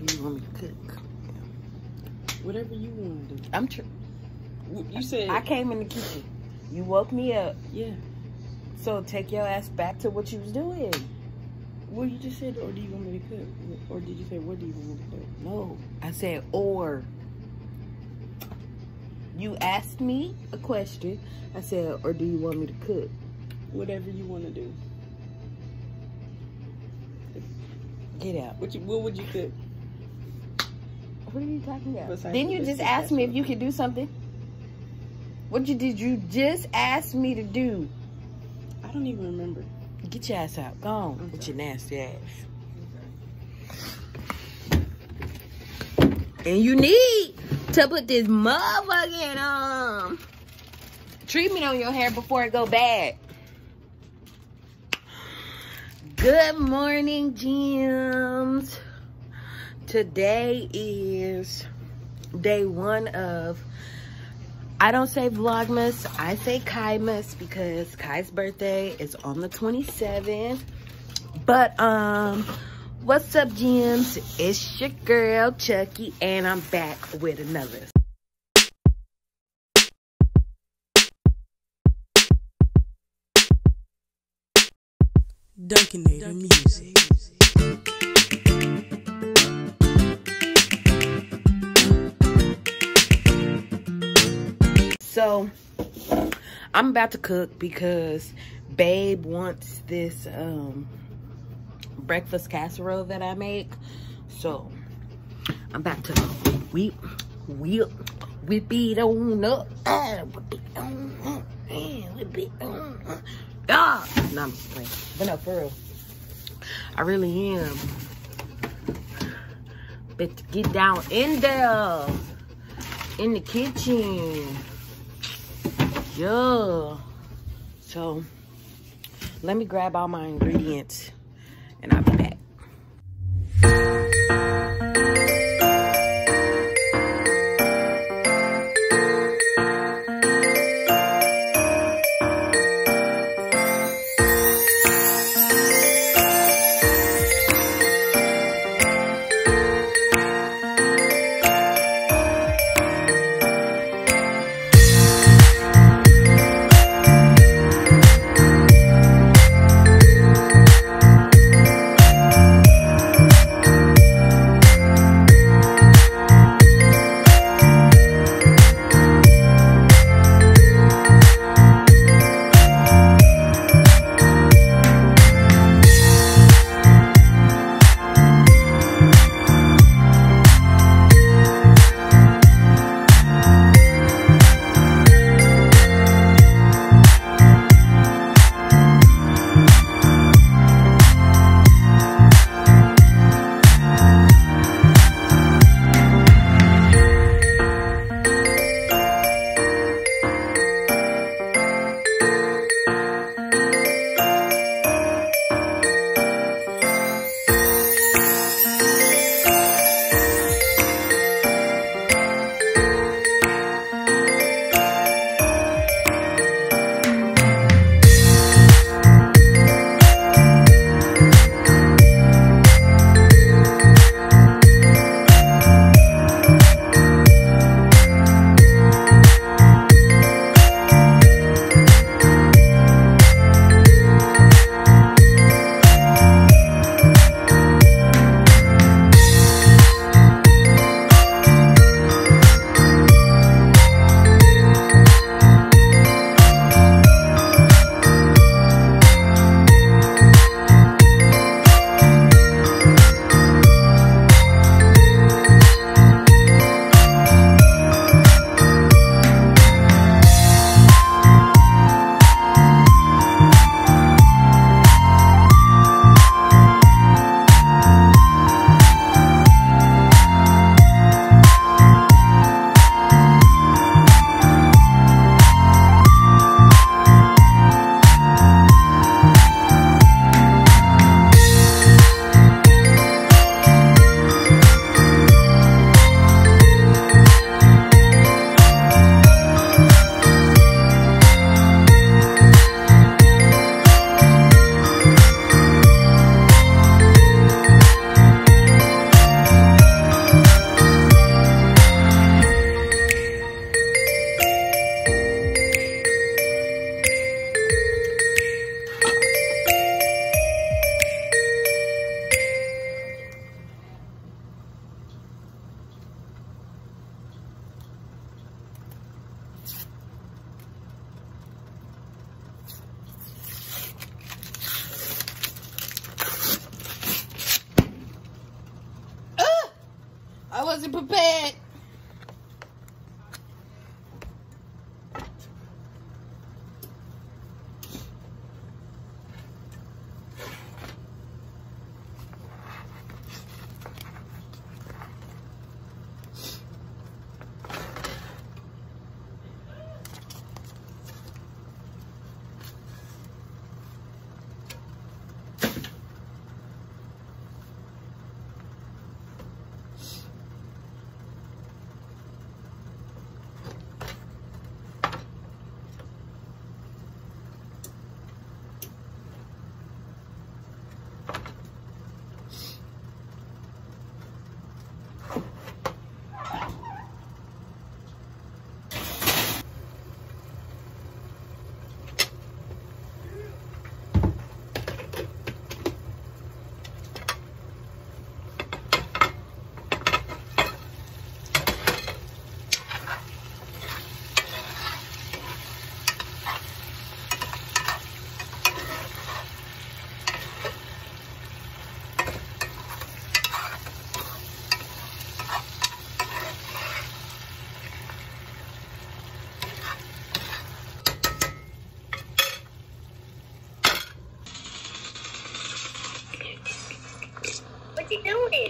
You want me to cook? Whatever you want to do. I'm tr- You said I came in the kitchen. You woke me up. yeah. So take your ass back to what you was doing. Well, you just said, or do you want me to cook? Or did you say, what do you want me to cook? No, I said or. You asked me a question. I said, or do you want me to cook? Whatever you want to do. Get out. What you? What would you cook? What are you talking about? Besides Then the you just biscuit asked me if you could do something. What you did you just ask me to do? I don't even remember. Get your ass out. Go on Okay. with your nasty ass. And you need to put this motherfucking um treatment on your hair before it go bad. Good morning, gems. Today is day one of I don't say Vlogmas, I say Kymas because Ky's birthday is on the 27th. But um what's up gems? It's your girl Chucky and I'm back with another. Dunkinator Music. So I'm about to cook because babe wants this um breakfast casserole that I make. So I'm about to whip whip whip it on up. Ah, whip it on up. Yeah, whip it on up. Ah, no, I'm playing. But no, for real. I really am. But to get down in there in the kitchen. Yeah. So let me grab all my ingredients and I'll be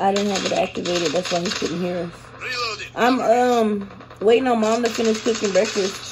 I didn't have it activated. That's why he couldn't hear us. Reloading. I'm um waiting on mom to finish cooking breakfast.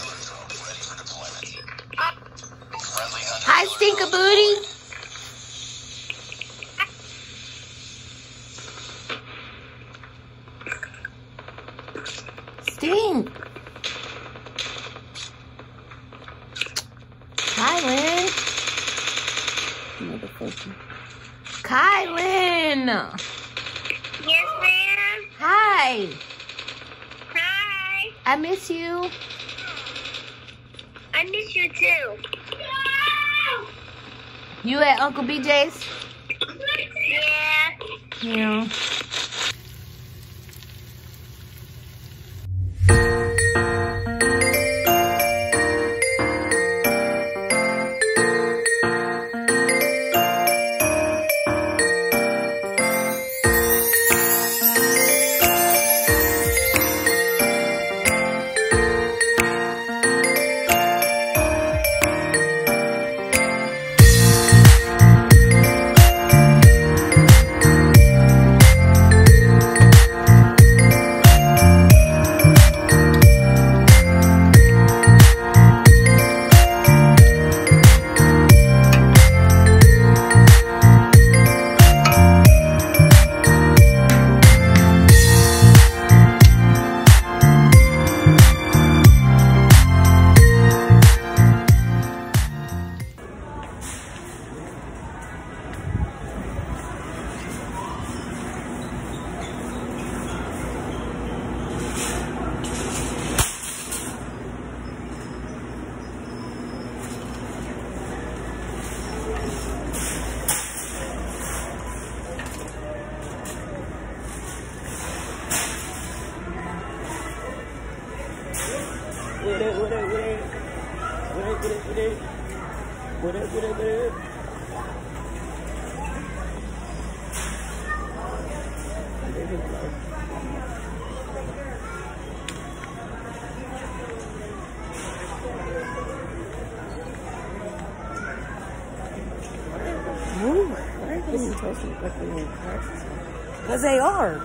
They are.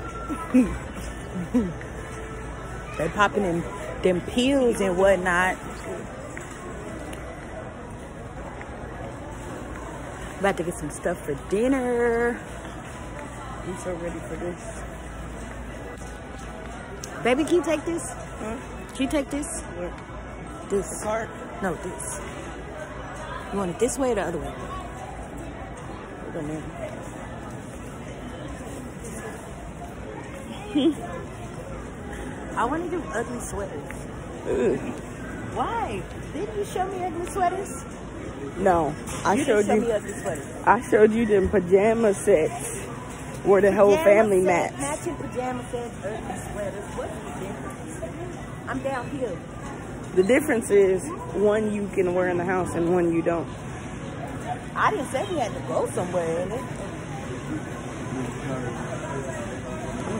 they popping in them pills and whatnot. About to get some stuff for dinner. I'm so ready for this. Baby, can you take this? Huh? Can you take this? What? This. Cart? No, this. You want it this way or the other way? It don't matter. I want to do ugly sweaters. Why? Didn't you show me ugly sweaters? No, I you showed show you. I showed you them pajama sets where the whole family set, matched. Matching pajama sets, ugly sweaters. What's the difference? I'm down here. The difference is one you can wear in the house and one you don't. I didn't say we had to go somewhere in it.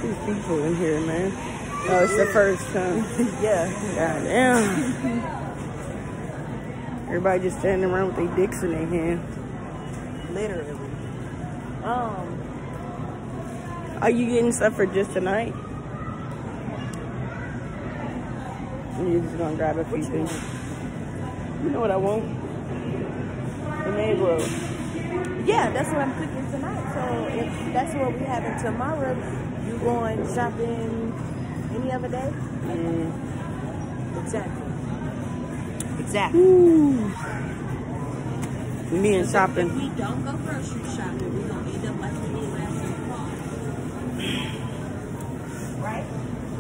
These people in here, man. Oh, it's the first time. Yeah. God damn. Everybody just standing around with their dicks in their hand. Literally. Um, Are you getting stuff for just tonight? You're just gonna grab a few things. You know what I want? The egg yeah, that's what I'm cooking tonight. So if that's what we having tomorrow, going shopping any other day? Mm. Exactly. Exactly. Ooh. Me and If shopping. we don't go grocery shopping, we gonna end up like we did last week. Right?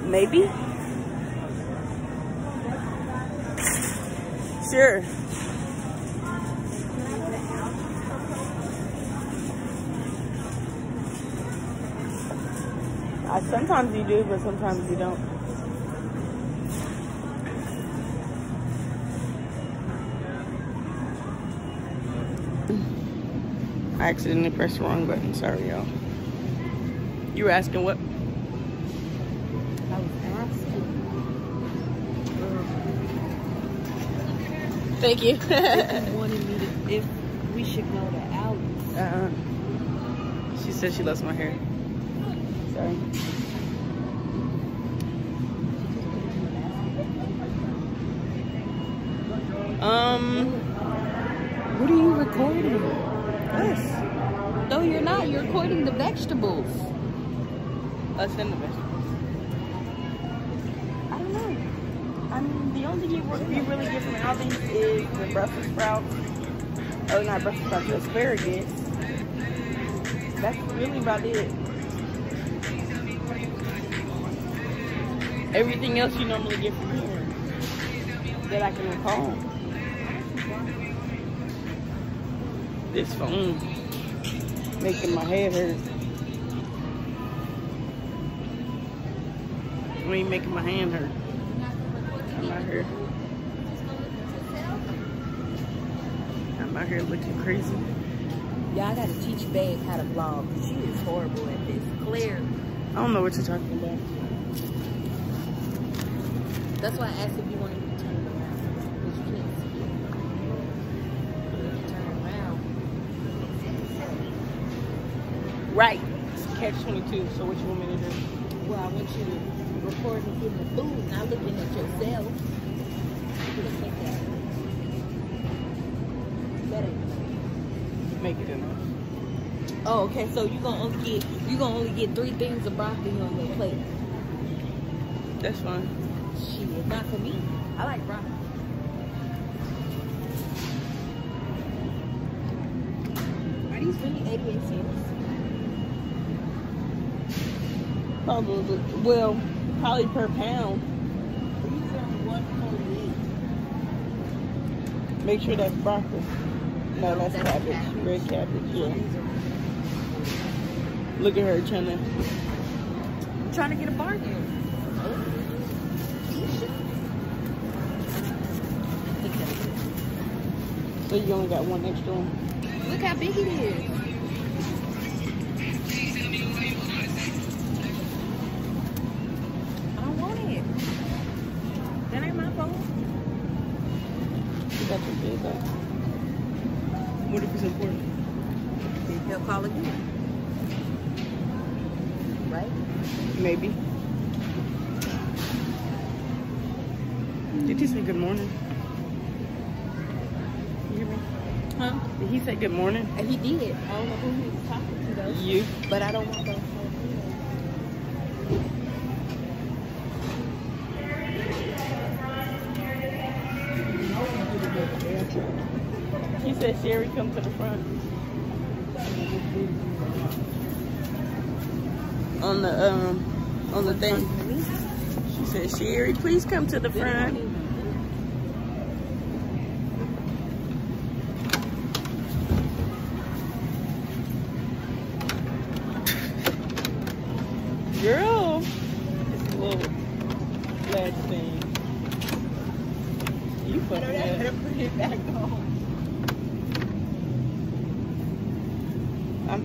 Maybe. Sure. Sometimes you do, but sometimes you don't. I accidentally pressed the wrong button. Sorry, y'all. You were asking what? I was asking. Thank you. if you wanted me to, if we should go to Aldi's. uh, she said she loves my hair. Sorry. Um, What are you recording? us. No, you're not. You're recording the vegetables. Us and the vegetables. I don't know. I mean, the only thing you, re- you really get from Aldi's is the Brussels sprouts. Oh, not Brussels sprouts, the asparagus. That's really about it. Everything else you normally get from here that I can recall. This phone mm. making my head hurt. I mean, making my hand hurt. I'm out here. I'm out here looking crazy. Yeah, I gotta teach Babe how to vlog. She is horrible at this. Claire. I don't know what you're talking about. That's why I asked if you wanted to turn it around. Because you can't see it. If you turn it around. Right. Catch 22. So what you want me to do? Well, I want you to record me getting the food, not looking at yourself. Look at that. Ain't Make it enough. Oh, okay. So you gonna only get you gonna only get three things of broccoli on your plate. That's fine. Shit, not for me. I like broccoli. Probably. Well, probably per pound. These are 148. Make sure that's broccoli. No, that's That's cabbage. cabbage. Red cabbage. Yeah. Look at her trying to. I'm trying to get a bargain. Keisha. Look at it. So you only got one extra one. Look how big it is. Call again. Right? Maybe. Did you say good morning? You hear me? Huh? Did he say good morning? And he did. I don't know who he was talking to though. You. But I don't want those. She said Sherry come to the front. On the um on the thing. She said, Sherry, please come to the front. Girl. It's a little thing. You fucking up. put it back on. I'm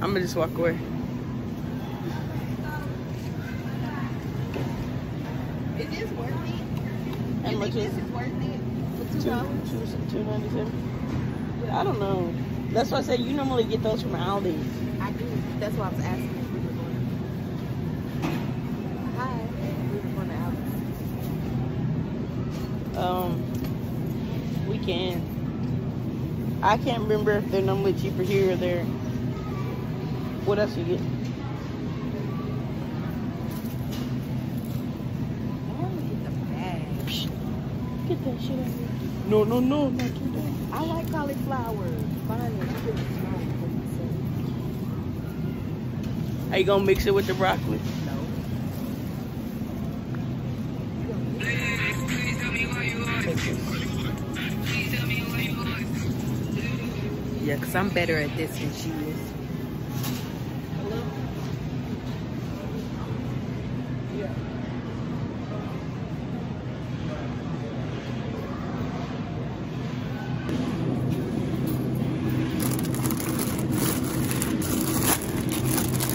I'm gonna just walk away. Much is it for two two dollars. two two ninety seven? I don't know. That's why I said you normally get those from Aldi. I do. That's why I was asking if we were going. Hi. We were going to Aldi's. Um, we can. I can't remember if they're normally cheaper here or there. What else you get? I want to get the bag. Get that shit out of. No, no, no, not do. I like cauliflower. Fine. you can try it for yourself. Are you gonna mix it with the broccoli? No. Yeah, because I'm better at this than she is.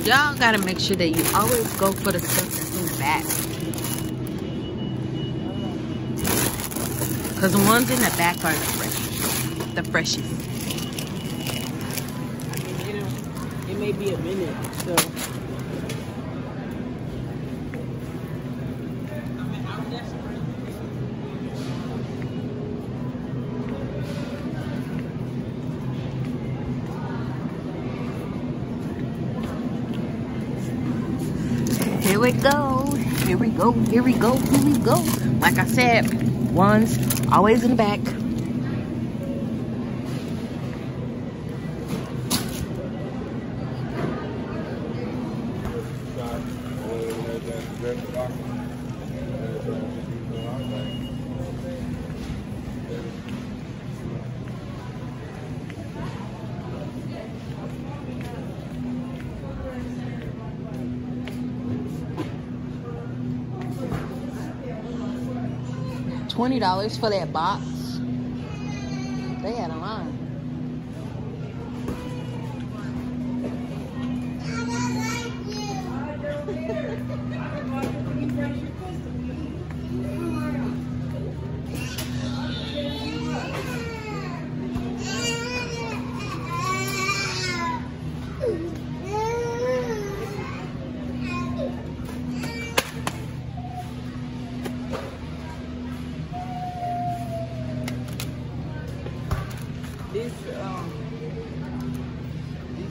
Y'all gotta make sure that you always go for the stuff that's in the back. Cause the ones in the back are the freshest. The freshest. I mean, it may be a minute, so. Here we go. Here we go. Here we go. Here we go. Like I said, one's always in the back. Twenty dollars for that box.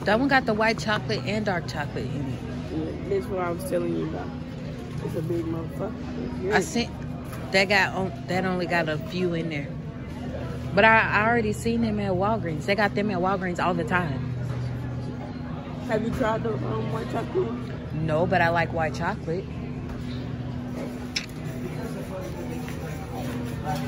That one got the white chocolate and dark chocolate in it. this is what I was telling you about. It's a big motherfucker. I sent that got on that only got a few in there. But I, I already seen them at Walgreens. They got them at Walgreens all the time. Have you tried the um, white chocolate? No, but I like white chocolate. That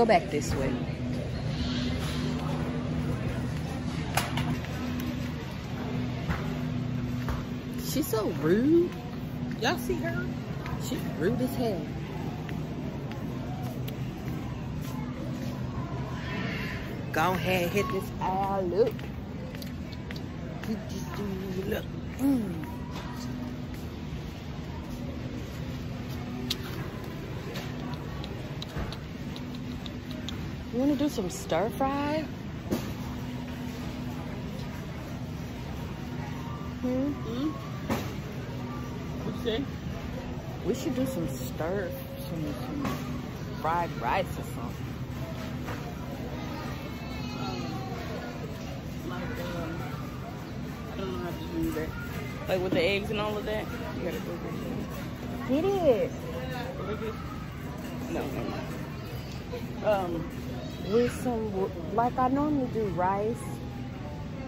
go back this way. She's so rude. Y'all see her? She's rude as hell. Go ahead, hit this eye. Look. Look. Mm. You want to do some stir fry? Hmm? Hmm? What you say? We should do some stir, some, some fried rice or something. Like, um, I don't know how to do that. Like with the eggs and all of that. You gotta go get Get it. it. No, no, no. Um, With some, like I normally do rice,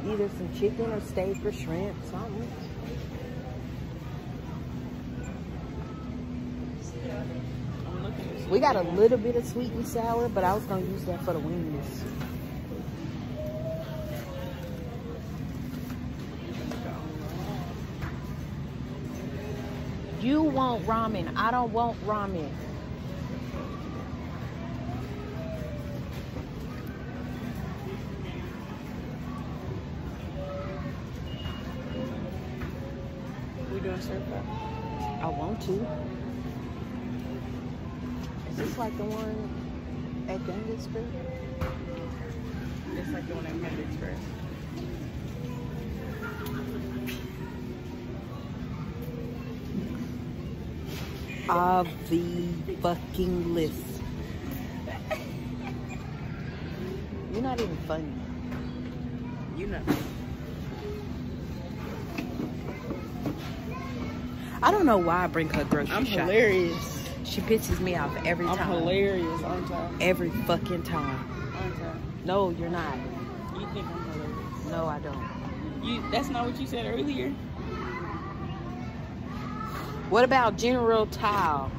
either some chicken or steak or shrimp, something. We got a little bit of sweet and sour, but I was gonna use that for the wings. You want ramen. I don't want ramen. one too. Is this like the one at Gungersburg? It's like the one at Gungersburg. Of the fucking list. You're not even funny. You know. I don't know why I bring her grocery I'm shopping. hilarious. She pisses me off every time. I'm hilarious, aren't I? Every fucking time. No, you're not. You think I'm hilarious? No, I don't. You that's not what you said earlier. What about General Tile?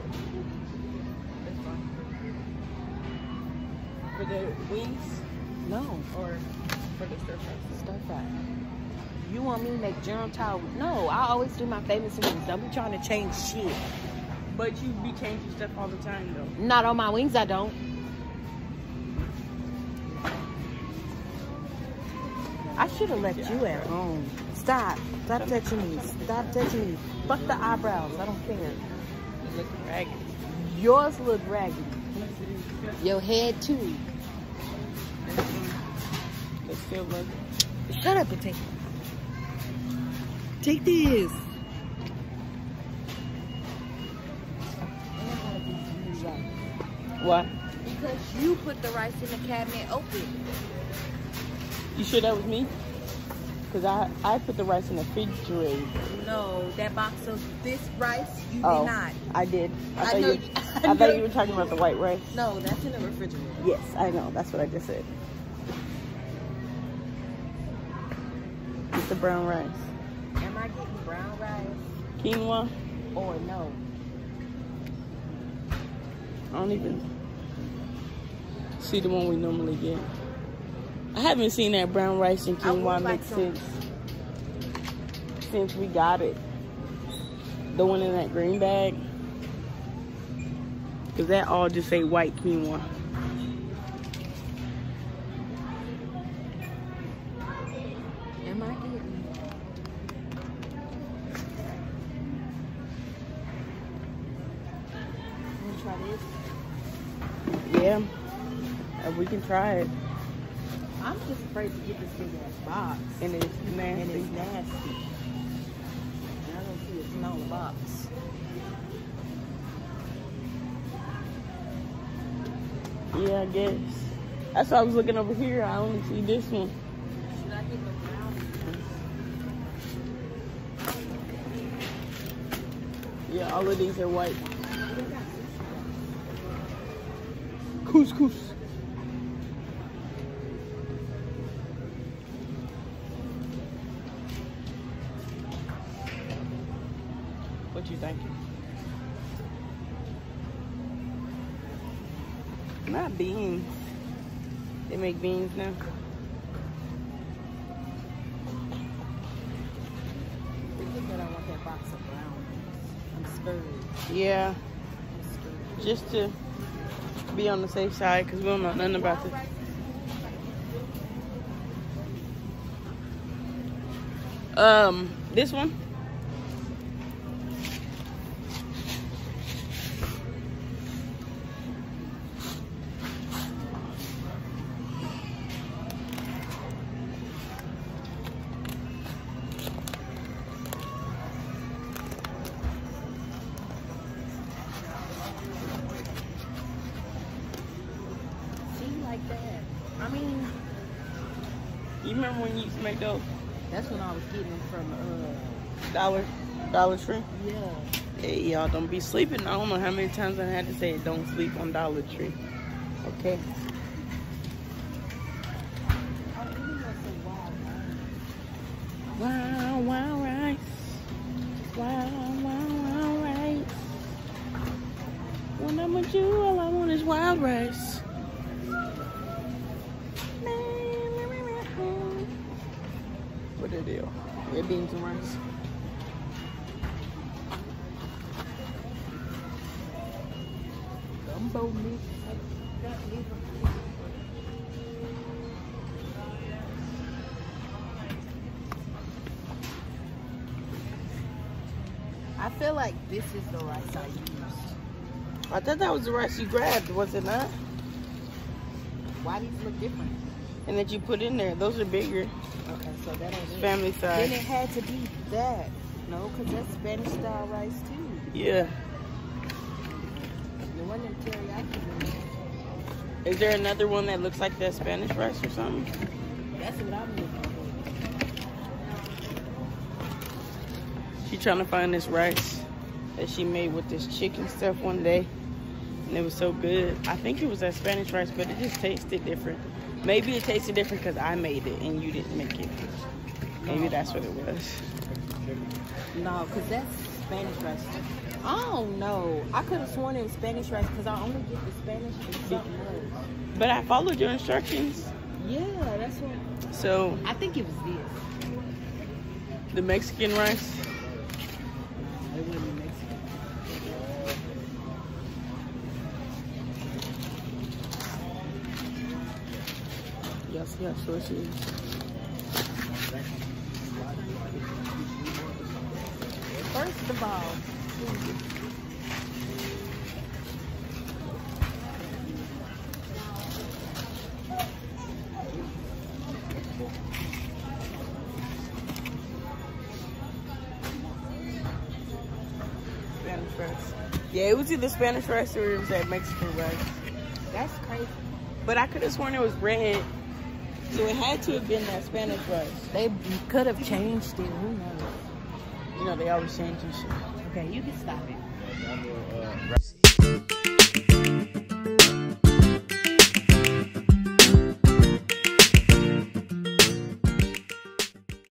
For the wings No, or for the stir fry? stir fry. You want me to make General Tile? No, I always do my famous wings. Don't be trying to change shit. But you be changing stuff all the time though. Not on my wings, I don't. I should have left you at home. Stop. Stop touching me. Stop touching me. Fuck the eyebrows. I don't care. You look ragged. Yours look raggedy. Your head too. But still look. Shut up and take Take this. What? Because you put the rice in the cabinet open. You sure that was me? Cause I I put the rice in the refrigerator. No, that box of this rice, you Oh, did not. I did. I, I thought you- I, I thought you were talking about the white rice. No, that's in the refrigerator. Yes, I know. That's what I just said. It's the brown rice. Am I getting brown rice Quinoa. or no? I don't even see the one we normally get. I haven't seen that brown rice and quinoa like mix since since we got it. The one in that green bag. Cause that all just say white quinoa. Try it. I'm just afraid to get this big ass box. And it's And nasty. it's nasty. And I don't see on the box. Yeah, I guess. That's why I was looking over here. I only see this one. Should I get the brown? Yeah, all of these are white. Couscous. What you? Not beans. They make beans now. I want that box of brown. I'm scared. Yeah, just to be on the safe side because we don't know nothing about this. Um, this one. Dollar Tree? yeah. Hey, y'all don't be sleeping. I don't know how many times I had to say it. Don't sleep on Dollar Tree. Okay. Wow, wow, rice. Wow, wow, wow, rice. When I'm with you, all I want is wild rice. What the deal? Red beans and rice. I feel like this is the rice I used. I thought that was the rice you grabbed, was it not? Why these look different? And that you put in there. Those are bigger. Okay, so that ain't it. Family Then it had to be that. No, because that's Spanish style rice too. Yeah. The one in teriyaki. Is there another one that looks like that Spanish rice or something? That's what I'm looking for. She trying to find this rice that she made with this chicken stuff one day. And it was so good. I think it was that Spanish rice, but it just tasted different. Maybe it tasted different because I made it and you didn't make it. Maybe that's what it was. No, because that's Spanish rice. I don't know. I could have sworn it was Spanish rice because I only get the Spanish and something else. But I followed your instructions. Yeah, that's what. So I think it was this. the Mexican rice. Wasn't Mexican. Yes, yes, so she is. First of all, Yeah, it was either Spanish rice or it was that Mexican rice. that's crazy. But I could have sworn it was red. So it had to have been that Spanish rice. They could have changed it. Who knows? You know, they always change and shit. Okay, you can stop it.